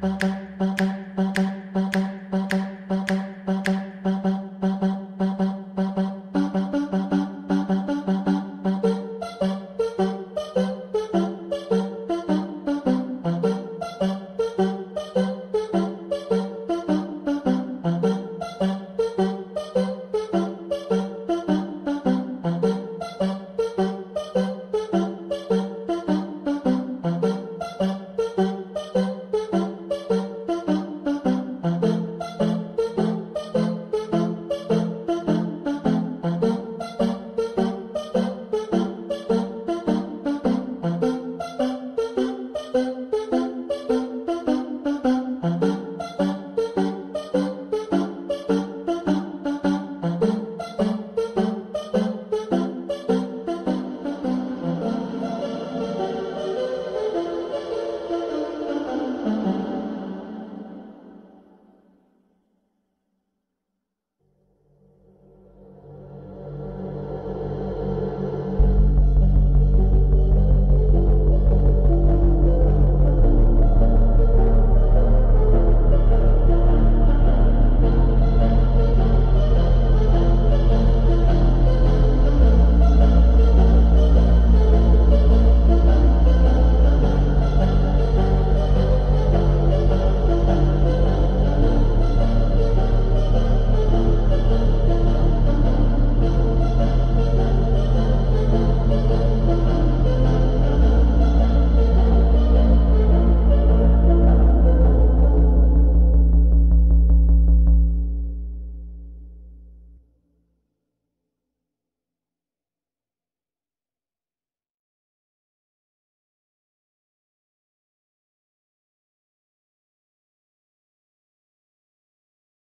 Bye-bye.